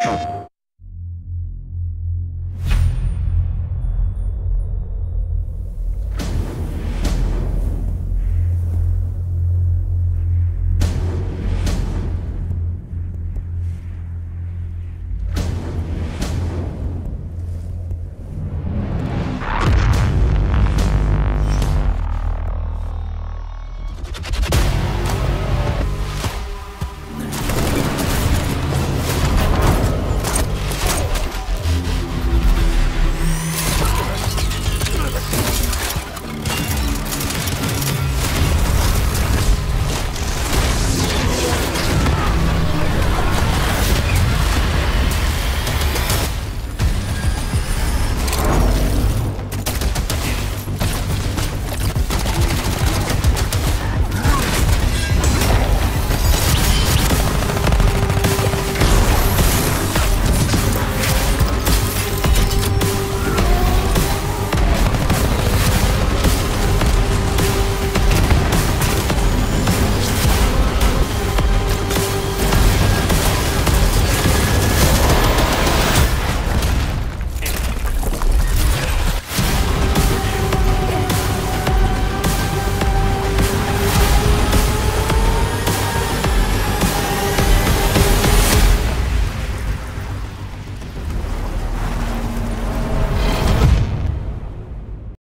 you